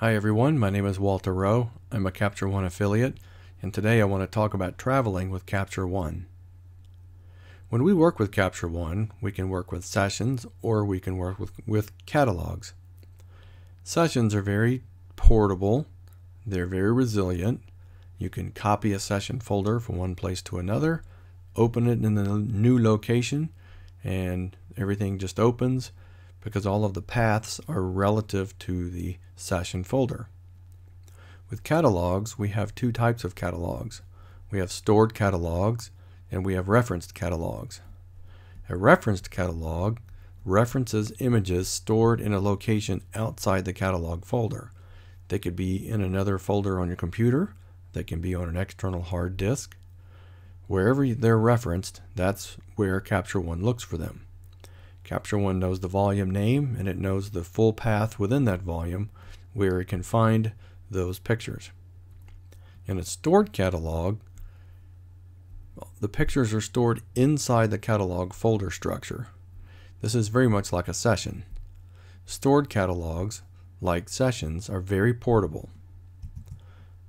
Hi everyone, my name is Walter Rowe. I'm a Capture One affiliate, and today I want to talk about traveling with Capture One. When we work with Capture One, we can work with sessions or we can work with, with catalogs. Sessions are very portable, they're very resilient. You can copy a session folder from one place to another, open it in a new location, and everything just opens because all of the paths are relative to the session folder. With catalogs, we have two types of catalogs. We have stored catalogs and we have referenced catalogs. A referenced catalog references images stored in a location outside the catalog folder. They could be in another folder on your computer, they can be on an external hard disk. Wherever they're referenced, that's where Capture One looks for them. Capture One knows the volume name and it knows the full path within that volume where it can find those pictures. In a stored catalog, the pictures are stored inside the catalog folder structure. This is very much like a session. Stored catalogs, like sessions, are very portable.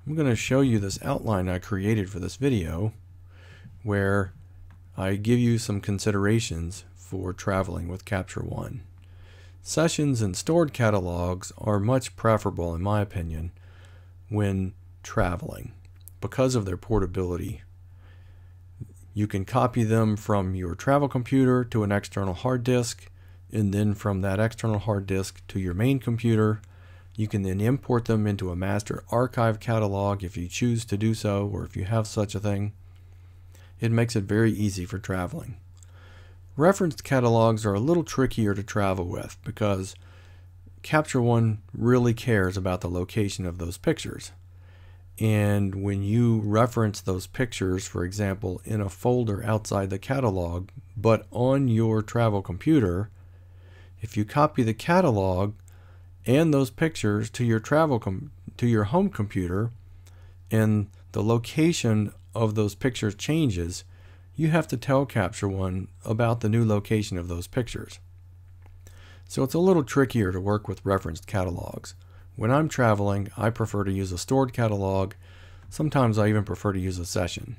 I'm going to show you this outline I created for this video where I give you some considerations for traveling with Capture One. Sessions and stored catalogs are much preferable, in my opinion, when traveling because of their portability. You can copy them from your travel computer to an external hard disk, and then from that external hard disk to your main computer. You can then import them into a master archive catalog if you choose to do so, or if you have such a thing. It makes it very easy for traveling. Referenced catalogs are a little trickier to travel with because Capture One really cares about the location of those pictures. And when you reference those pictures, for example, in a folder outside the catalog, but on your travel computer, if you copy the catalog and those pictures to your travel to your home computer and the location of those pictures changes, you have to tell Capture One about the new location of those pictures. So it's a little trickier to work with referenced catalogs. When I'm traveling, I prefer to use a stored catalog. Sometimes I even prefer to use a session.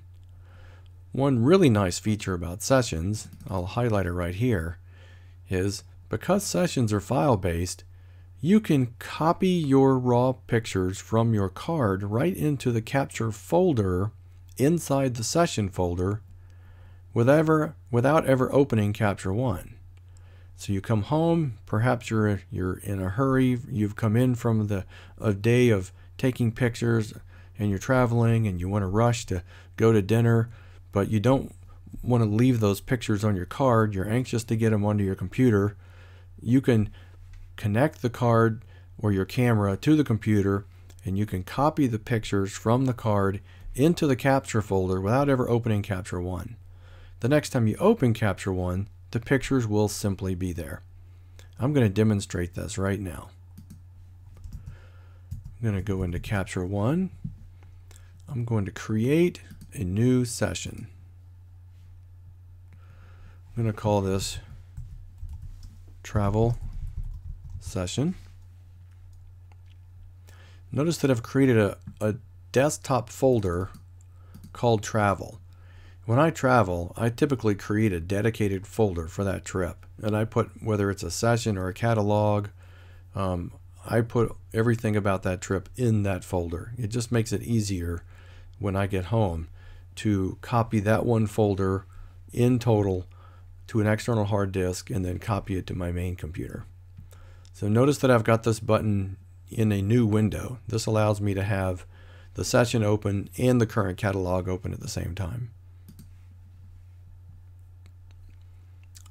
One really nice feature about sessions, I'll highlight it right here, is because sessions are file-based, you can copy your raw pictures from your card right into the capture folder inside the session folder without ever, without ever opening Capture One. So you come home, perhaps you're you're in a hurry, you've come in from the a day of taking pictures and you're traveling and you want to rush to go to dinner, but you don't want to leave those pictures on your card, you're anxious to get them onto your computer. You can connect the card or your camera to the computer and you can copy the pictures from the card into the capture folder without ever opening Capture One. The next time you open Capture One, the pictures will simply be there. I'm going to demonstrate this right now. I'm going to go into Capture One. I'm going to create a new session. I'm going to call this travel session. Notice that I've created a, a desktop folder called travel. When I travel, I typically create a dedicated folder for that trip. And I put, whether it's a session or a catalog, um, I put everything about that trip in that folder. It just makes it easier when I get home to copy that one folder in total to an external hard disk and then copy it to my main computer. So notice that I've got this button in a new window. This allows me to have the session open and the current catalog open at the same time.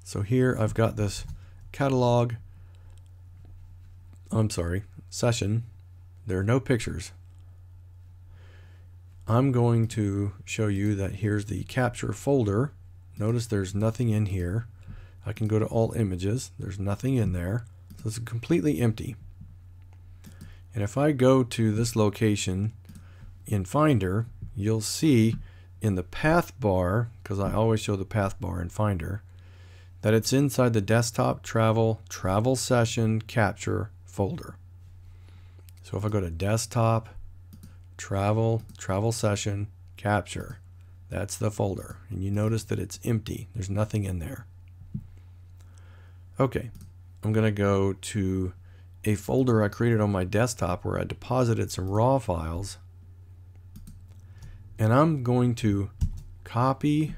So here I've got this catalog, I'm sorry, session. There are no pictures. I'm going to show you that here's the capture folder. Notice there's nothing in here. I can go to all images. There's nothing in there. So it's completely empty. And if I go to this location in Finder, you'll see in the path bar, because I always show the path bar in Finder, that it's inside the desktop travel travel session capture folder. So if I go to desktop, travel, travel session, capture, that's the folder. And you notice that it's empty. There's nothing in there. Okay, I'm going to go to a folder I created on my desktop where I deposited some raw files. And I'm going to copy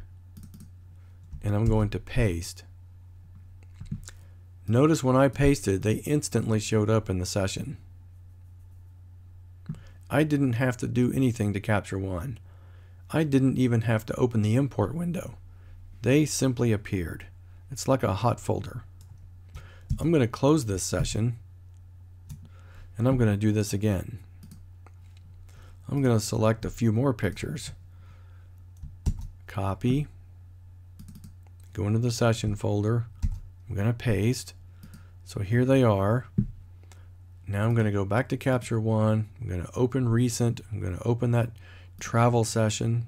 and I'm going to paste. Notice when I pasted, they instantly showed up in the session. I didn't have to do anything to Capture One. I didn't even have to open the import window. They simply appeared. It's like a hot folder. I'm going to close this session and I'm going to do this again. I'm going to select a few more pictures. Copy. Go into the session folder. I'm going to paste. So here they are. Now I'm going to go back to Capture One. I'm going to open Recent. I'm going to open that travel session.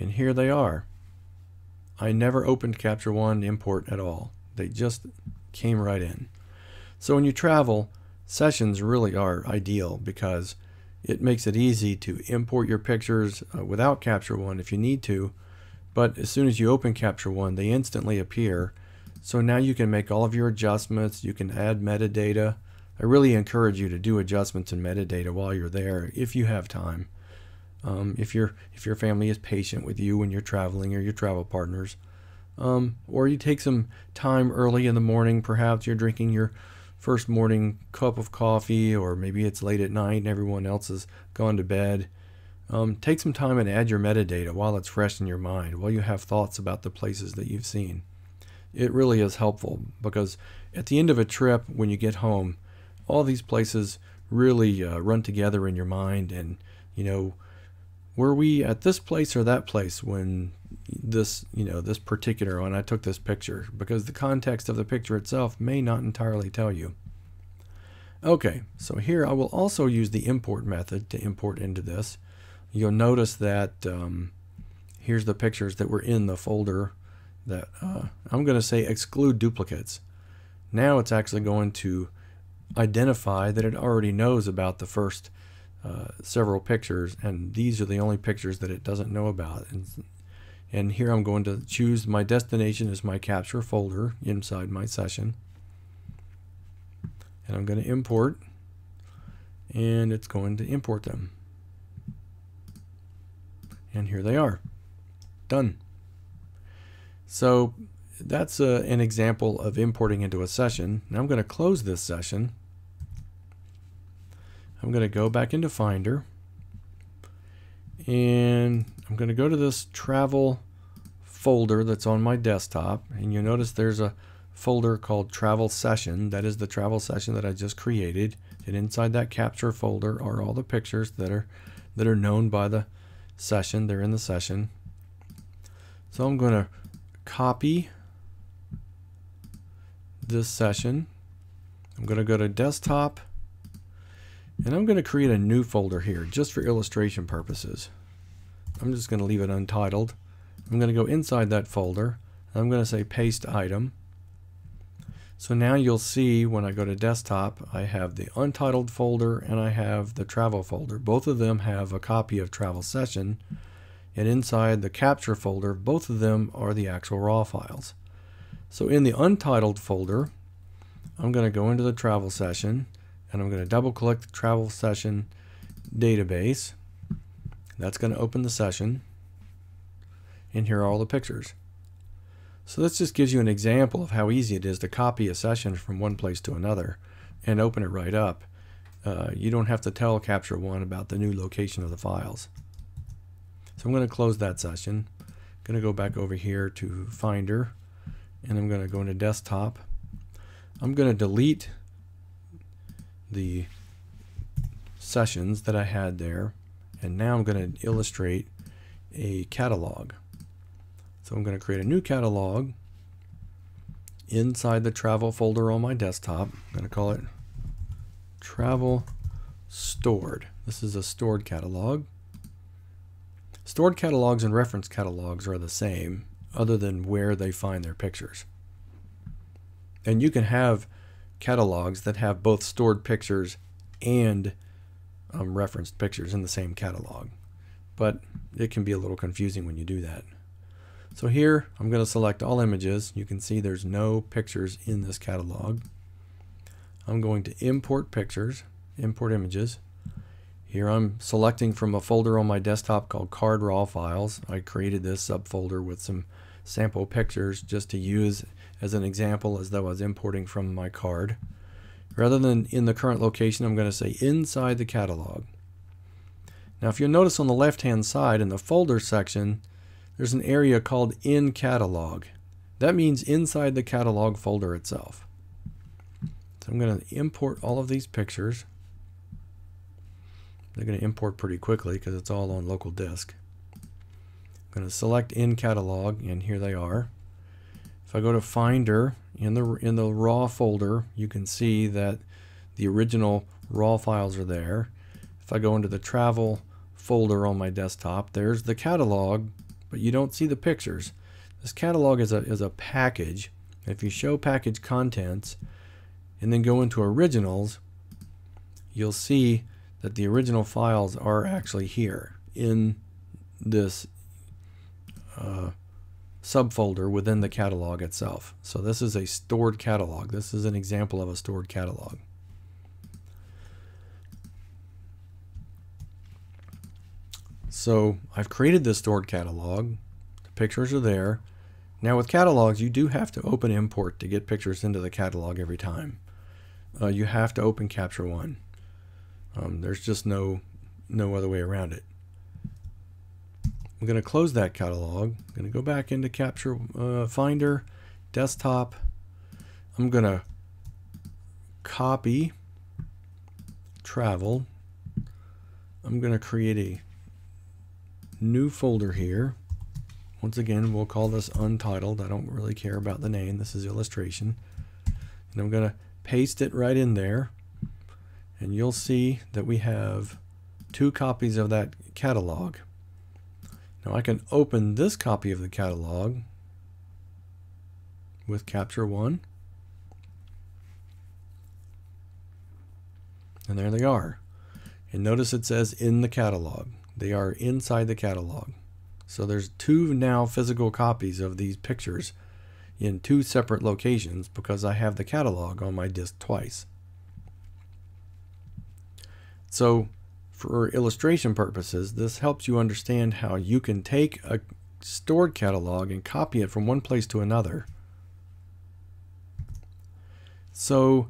And here they are. I never opened Capture One import at all. They just came right in. So when you travel, sessions really are ideal because it makes it easy to import your pictures uh, without Capture One if you need to. But as soon as you open Capture One, they instantly appear so now you can make all of your adjustments. You can add metadata. I really encourage you to do adjustments in metadata while you're there if you have time. Um, if your if your family is patient with you when you're traveling or your travel partners, um, or you take some time early in the morning, perhaps you're drinking your first morning cup of coffee, or maybe it's late at night and everyone else has gone to bed. Um, take some time and add your metadata while it's fresh in your mind, while you have thoughts about the places that you've seen it really is helpful because at the end of a trip, when you get home, all these places really uh, run together in your mind. And, you know, were we at this place or that place when this, you know, this particular one, I took this picture? Because the context of the picture itself may not entirely tell you. Okay, so here I will also use the import method to import into this. You'll notice that um, here's the pictures that were in the folder that uh, I'm going to say exclude duplicates. Now it's actually going to identify that it already knows about the first uh, several pictures and these are the only pictures that it doesn't know about. And, and here I'm going to choose my destination as my capture folder inside my session. And I'm going to import and it's going to import them. And here they are. Done. So that's a, an example of importing into a session. Now I'm going to close this session. I'm going to go back into Finder. And I'm going to go to this travel folder that's on my desktop. And you'll notice there's a folder called travel session. That is the travel session that I just created. And inside that capture folder are all the pictures that are that are known by the session. They're in the session. So I'm going to copy this session. I'm going to go to desktop and I'm going to create a new folder here just for illustration purposes. I'm just going to leave it untitled. I'm going to go inside that folder. I'm going to say paste item. So now you'll see when I go to desktop, I have the untitled folder and I have the travel folder. Both of them have a copy of travel session and inside the capture folder, both of them are the actual raw files. So in the untitled folder, I'm going to go into the travel session and I'm going to double click the travel session database. That's going to open the session and here are all the pictures. So this just gives you an example of how easy it is to copy a session from one place to another and open it right up. Uh, you don't have to tell Capture One about the new location of the files. So I'm going to close that session. I'm going to go back over here to Finder and I'm going to go into Desktop. I'm going to delete the sessions that I had there and now I'm going to illustrate a catalog. So I'm going to create a new catalog inside the travel folder on my desktop. I'm going to call it travel stored. This is a stored catalog. Stored catalogs and reference catalogs are the same, other than where they find their pictures. And you can have catalogs that have both stored pictures and um, referenced pictures in the same catalog. But it can be a little confusing when you do that. So here I'm going to select all images. You can see there's no pictures in this catalog. I'm going to import pictures, import images. Here I'm selecting from a folder on my desktop called card raw files. I created this subfolder with some sample pictures just to use as an example as though I was importing from my card. Rather than in the current location, I'm going to say inside the catalog. Now if you'll notice on the left hand side in the folder section, there's an area called in catalog. That means inside the catalog folder itself. So I'm going to import all of these pictures. They're going to import pretty quickly because it's all on local disk. I'm going to select in catalog and here they are. If I go to Finder in the in the raw folder, you can see that the original raw files are there. If I go into the travel folder on my desktop, there's the catalog, but you don't see the pictures. This catalog is a is a package. If you show package contents and then go into originals, you'll see that the original files are actually here in this uh, subfolder within the catalog itself. So this is a stored catalog. This is an example of a stored catalog. So I've created this stored catalog. The pictures are there. Now with catalogs, you do have to open import to get pictures into the catalog every time. Uh, you have to open Capture One. Um, there's just no no other way around it. I'm going to close that catalog. I'm going to go back into Capture uh, Finder, Desktop. I'm going to copy travel. I'm going to create a new folder here. Once again, we'll call this untitled. I don't really care about the name. This is illustration. And I'm going to paste it right in there. And you'll see that we have two copies of that catalog. Now I can open this copy of the catalog with Capture One. And there they are. And notice it says in the catalog. They are inside the catalog. So there's two now physical copies of these pictures in two separate locations because I have the catalog on my disk twice. So for illustration purposes, this helps you understand how you can take a stored catalog and copy it from one place to another. So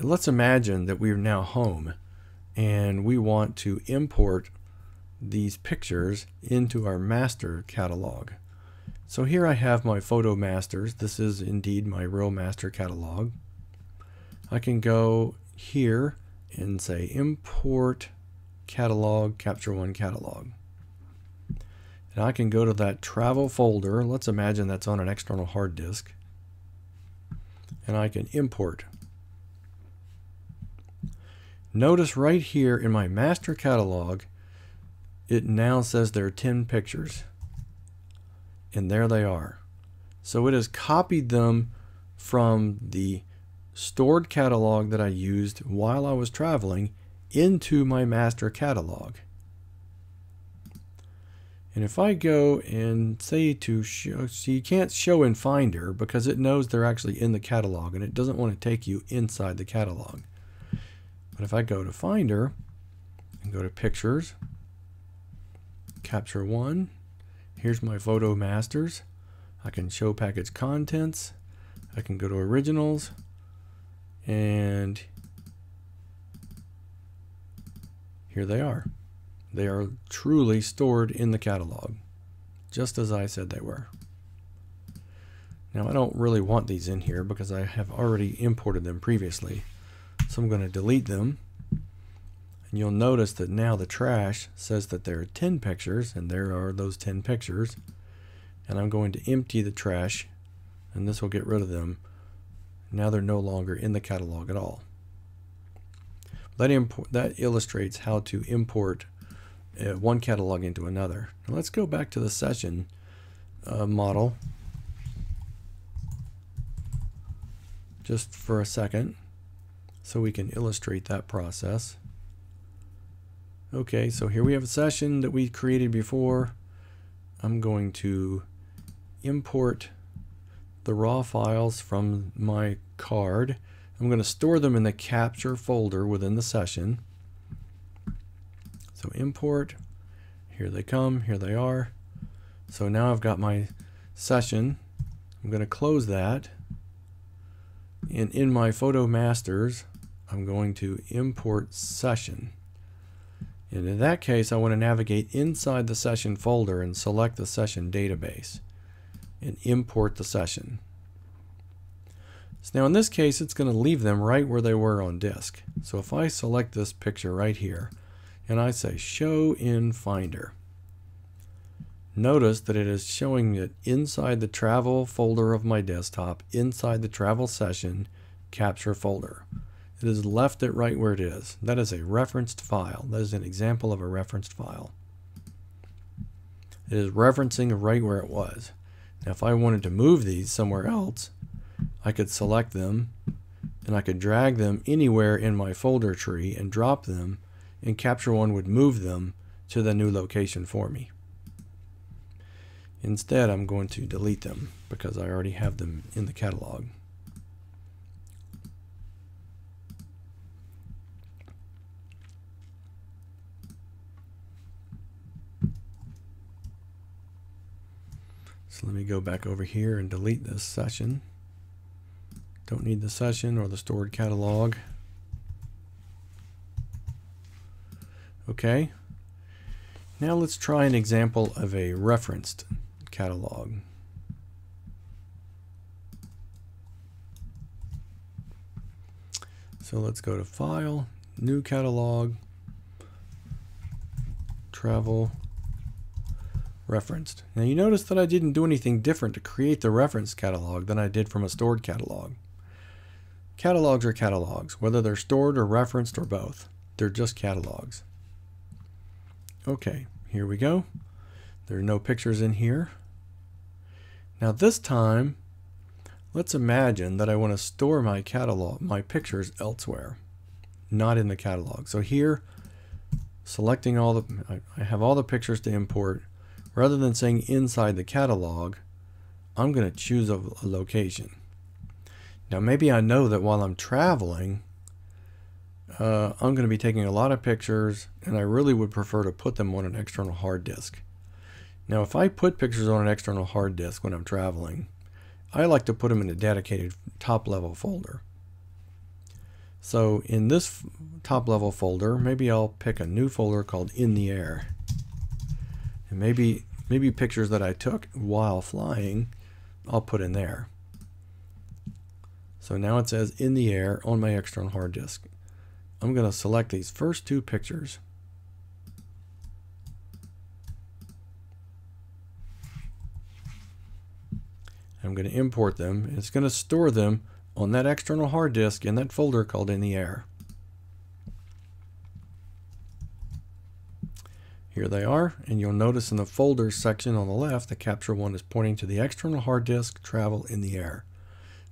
let's imagine that we're now home and we want to import these pictures into our master catalog. So here I have my photo masters. This is indeed my real master catalog. I can go here and say import catalog, capture one catalog. And I can go to that travel folder. Let's imagine that's on an external hard disk. And I can import. Notice right here in my master catalog, it now says there are 10 pictures. And there they are. So it has copied them from the stored catalog that I used while I was traveling into my master catalog. And if I go and say to show, so you can't show in Finder because it knows they're actually in the catalog and it doesn't want to take you inside the catalog. But if I go to Finder and go to Pictures, Capture One, here's my photo masters. I can show package contents. I can go to Originals, and here they are. They are truly stored in the catalog, just as I said they were. Now I don't really want these in here because I have already imported them previously. So I'm going to delete them. And you'll notice that now the trash says that there are 10 pictures, and there are those 10 pictures. And I'm going to empty the trash, and this will get rid of them now they're no longer in the catalog at all. That, that illustrates how to import uh, one catalog into another. Now let's go back to the session uh, model. just for a second so we can illustrate that process. Okay, so here we have a session that we created before. I'm going to import the raw files from my card. I'm going to store them in the capture folder within the session. So import, here they come, here they are. So now I've got my session. I'm going to close that. And in my photo masters, I'm going to import session. And in that case, I want to navigate inside the session folder and select the session database and import the session. So now in this case, it's going to leave them right where they were on disk. So if I select this picture right here and I say show in Finder, notice that it is showing it inside the travel folder of my desktop, inside the travel session capture folder. It has left it right where it is. That is a referenced file. That is an example of a referenced file. It is referencing right where it was. Now if I wanted to move these somewhere else, I could select them and I could drag them anywhere in my folder tree and drop them and Capture One would move them to the new location for me. Instead, I'm going to delete them because I already have them in the catalog. So let me go back over here and delete this session. Don't need the session or the stored catalog. Okay. Now let's try an example of a referenced catalog. So let's go to File, New Catalog, Travel, referenced. Now you notice that I didn't do anything different to create the reference catalog than I did from a stored catalog. Catalogs are catalogs, whether they're stored or referenced or both. They're just catalogs. Okay, here we go. There are no pictures in here. Now this time, let's imagine that I want to store my catalog, my pictures elsewhere, not in the catalog. So here, selecting all the, I have all the pictures to import. Rather than saying inside the catalog, I'm going to choose a, a location. Now maybe I know that while I'm traveling, uh, I'm going to be taking a lot of pictures and I really would prefer to put them on an external hard disk. Now if I put pictures on an external hard disk when I'm traveling, I like to put them in a dedicated top level folder. So in this top level folder, maybe I'll pick a new folder called in the air and maybe maybe pictures that I took while flying I'll put in there. So now it says in the air on my external hard disk. I'm going to select these first two pictures. I'm going to import them it's going to store them on that external hard disk in that folder called in the air Here they are, and you'll notice in the folders section on the left, the Capture One is pointing to the external hard disk travel in the air.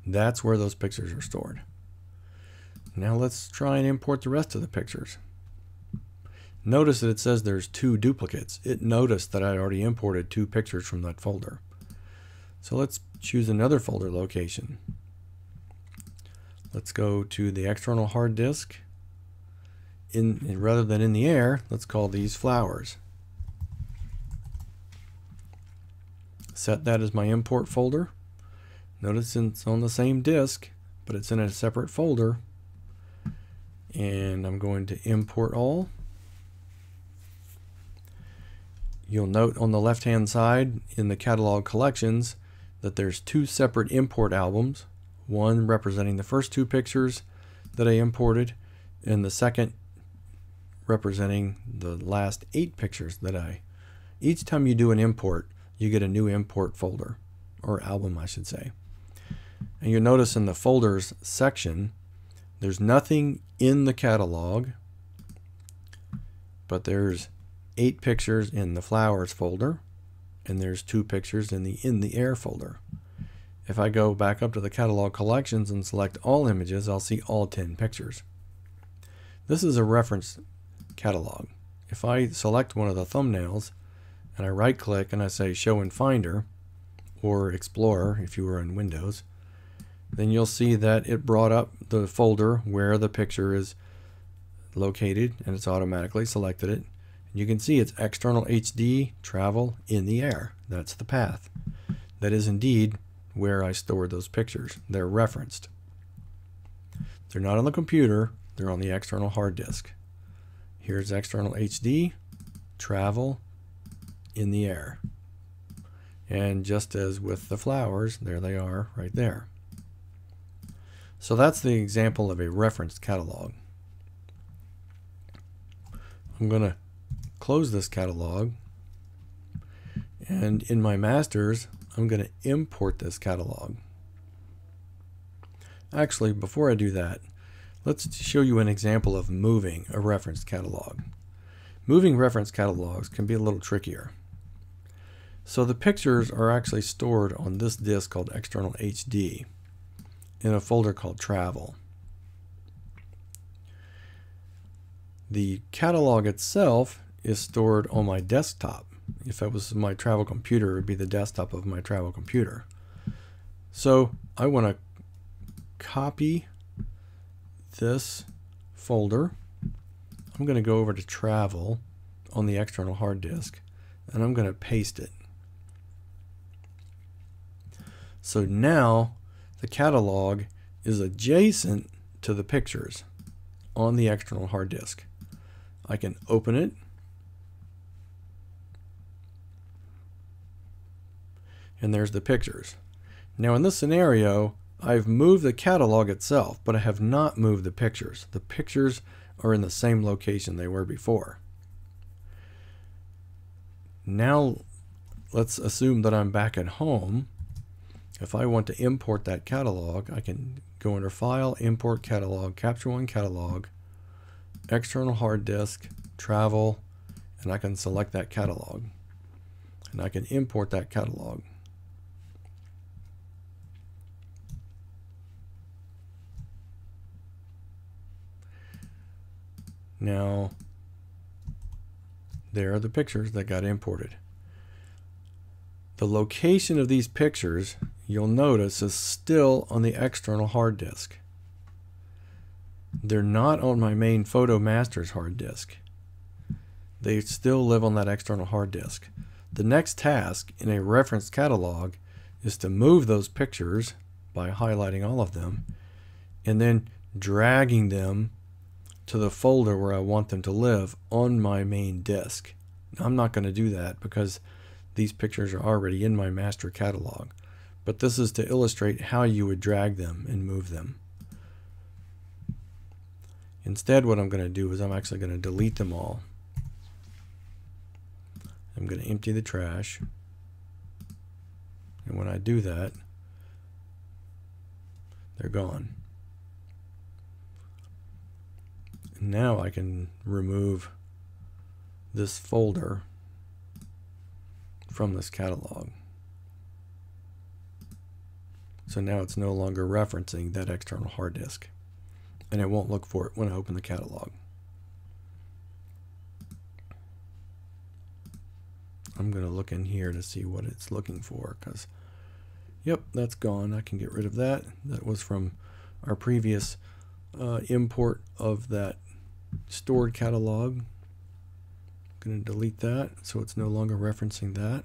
That's where those pictures are stored. Now let's try and import the rest of the pictures. Notice that it says there's two duplicates. It noticed that I already imported two pictures from that folder. So let's choose another folder location. Let's go to the external hard disk in rather than in the air, let's call these flowers. Set that as my import folder. Notice it's on the same disk, but it's in a separate folder. And I'm going to import all. You'll note on the left hand side in the catalog collections that there's two separate import albums, one representing the first two pictures that I imported and the second representing the last eight pictures that I. Each time you do an import, you get a new import folder, or album, I should say. And you'll notice in the folders section, there's nothing in the catalog, but there's eight pictures in the flowers folder, and there's two pictures in the in the air folder. If I go back up to the catalog collections and select all images, I'll see all 10 pictures. This is a reference catalog. If I select one of the thumbnails and I right click and I say show in Finder or Explorer if you were in Windows, then you'll see that it brought up the folder where the picture is located and it's automatically selected it. And you can see it's external HD travel in the air. That's the path. That is indeed where I stored those pictures. They're referenced. They're not on the computer, they're on the external hard disk. Here's external HD, travel in the air. And just as with the flowers, there they are right there. So that's the example of a reference catalog. I'm going to close this catalog and in my masters I'm going to import this catalog. Actually before I do that let's show you an example of moving a reference catalog. Moving reference catalogs can be a little trickier. So the pictures are actually stored on this disk called external HD in a folder called travel. The catalog itself is stored on my desktop. If it was my travel computer, it would be the desktop of my travel computer. So I want to copy this folder. I'm going to go over to travel on the external hard disk and I'm going to paste it. So now the catalog is adjacent to the pictures on the external hard disk. I can open it. And there's the pictures. Now in this scenario, I've moved the catalog itself, but I have not moved the pictures. The pictures are in the same location they were before. Now let's assume that I'm back at home if I want to import that catalog, I can go under File, Import Catalog, Capture One Catalog, External Hard Disk, Travel, and I can select that catalog. And I can import that catalog. Now, there are the pictures that got imported. The location of these pictures you'll notice is still on the external hard disk. They're not on my main Photo Masters hard disk. They still live on that external hard disk. The next task in a reference catalog is to move those pictures by highlighting all of them and then dragging them to the folder where I want them to live on my main disk. I'm not going to do that because these pictures are already in my master catalog but this is to illustrate how you would drag them and move them. Instead, what I'm going to do is I'm actually going to delete them all. I'm going to empty the trash. And when I do that, they're gone. And now I can remove this folder from this catalog. So now it's no longer referencing that external hard disk. And it won't look for it when I open the catalog. I'm going to look in here to see what it's looking for because, yep, that's gone. I can get rid of that. That was from our previous uh, import of that stored catalog. I'm going to delete that so it's no longer referencing that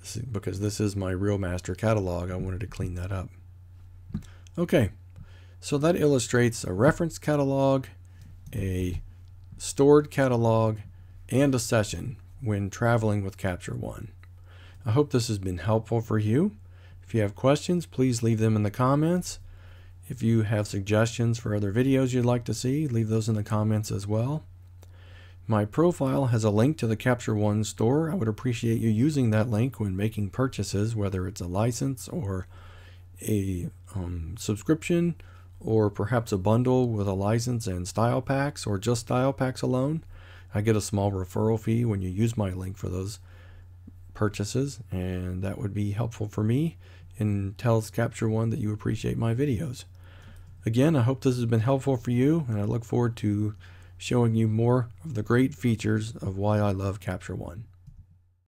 This is, because this is my real master catalog, I wanted to clean that up. Okay, so that illustrates a reference catalog, a stored catalog, and a session when traveling with Capture One. I hope this has been helpful for you. If you have questions, please leave them in the comments. If you have suggestions for other videos you'd like to see, leave those in the comments as well. My profile has a link to the Capture One store. I would appreciate you using that link when making purchases, whether it's a license or a um, subscription or perhaps a bundle with a license and style packs or just style packs alone. I get a small referral fee when you use my link for those purchases, and that would be helpful for me and tells Capture One that you appreciate my videos. Again, I hope this has been helpful for you, and I look forward to showing you more of the great features of why I love Capture One.